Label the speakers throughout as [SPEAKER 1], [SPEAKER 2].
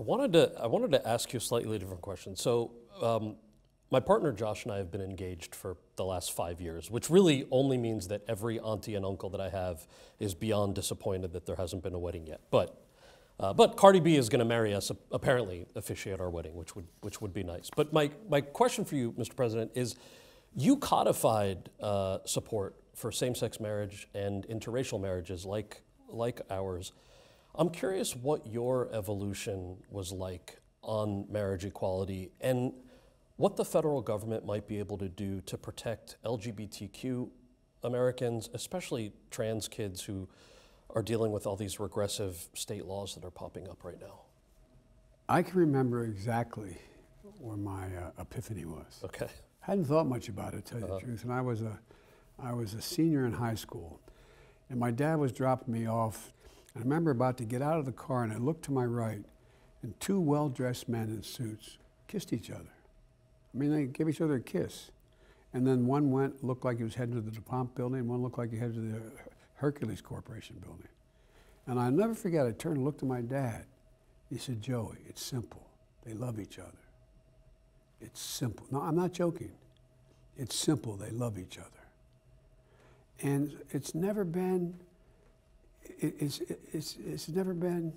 [SPEAKER 1] I wanted to I wanted to ask you a slightly different question. So, um, my partner Josh and I have been engaged for the last five years, which really only means that every auntie and uncle that I have is beyond disappointed that there hasn't been a wedding yet. But uh, but Cardi B is going to marry us, apparently officiate our wedding, which would which would be nice. But my my question for you, Mr. President, is you codified uh, support for same-sex marriage and interracial marriages like like ours. I'm curious what your evolution was like on marriage equality and what the federal government might be able to do to protect LGBTQ Americans, especially trans kids who are dealing with all these regressive state laws that are popping up right now.
[SPEAKER 2] I can remember exactly where my uh, epiphany was.
[SPEAKER 1] Okay.
[SPEAKER 2] Hadn't thought much about it, to tell you
[SPEAKER 1] Uh-huh.
[SPEAKER 2] the truth. And I was a, I was a senior in high school, and my dad was dropping me off. I remember about to get out of the car, and I looked to my right, and two well-dressed men in suits kissed each other. I mean, they gave each other a kiss. And then one went, looked like he was heading to the DuPont building, and one looked like he headed to the Hercules Corporation building. And I'll never forget, I turned and looked at my dad. He said, Joey, it's simple. They love each other. It's simple. No, I'm not joking. It's simple. They love each other. And it's never been, it- it's, it's, it's never been,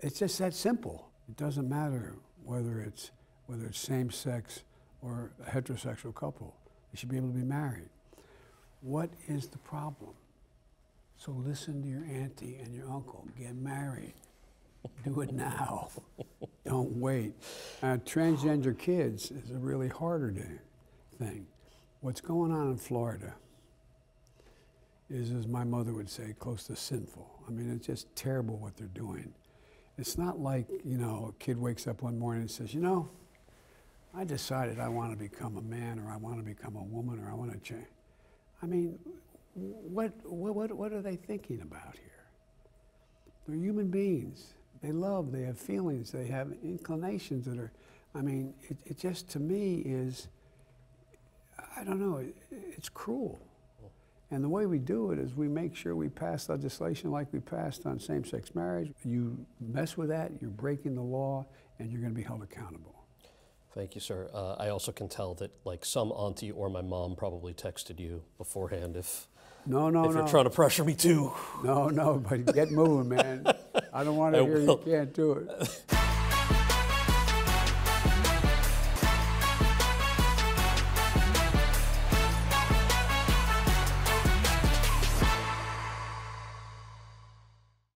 [SPEAKER 2] it's just that simple. It doesn't matter whether it's, whether it's same sex or a heterosexual couple. They should be able to be married. What is the problem? So listen to your auntie and your uncle. Get married. Do it now. Don't wait. Uh, transgender kids is a really harder day, thing. What's going on in Florida is, as my mother would say, close to sinful. I mean, it's just terrible what they're doing. It's not like, you know, a kid wakes up one morning and says, you know, I decided I want to become a man or I want to become a woman or I want to change. I mean, what, what, what, are they thinking about here? They're human beings. They love, they have feelings, they have inclinations that are, I mean, it, it just to me is, I don't know, it, it's cruel. And the way we do it is we make sure we pass legislation like we passed on same sex marriage. You mess with that, you're breaking the law, and you're going to be held accountable.
[SPEAKER 1] Thank you, sir. Uh, I also can tell that like some auntie or my mom probably texted you beforehand if
[SPEAKER 2] No, no,
[SPEAKER 1] if
[SPEAKER 2] no.
[SPEAKER 1] you're trying to pressure me too.
[SPEAKER 2] No, no, but get moving, man. I don't want to
[SPEAKER 1] I
[SPEAKER 2] hear you can't do it.